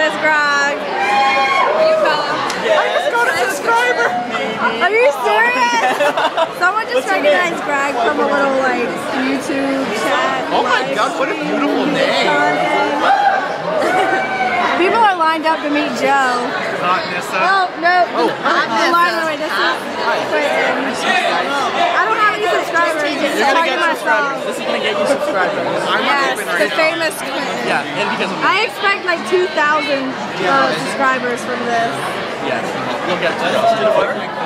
this, Grog? You fell. Yes. I just got a subscriber. Are you serious? Someone just What's recognized Grog from a little like YouTube chat. Oh my god, what a beautiful name. People are lined up to meet Joe. Not Nissa. Uh, oh, no. Oh, not Nissa. Uh, Wait, I don't have any subscribers. You're going to get subscribers. This is going to get you subscribers. I'm Yes, open the famous Quentin. Yeah, and because. I expect like 2,000 uh, subscribers from this. Yes, you'll get to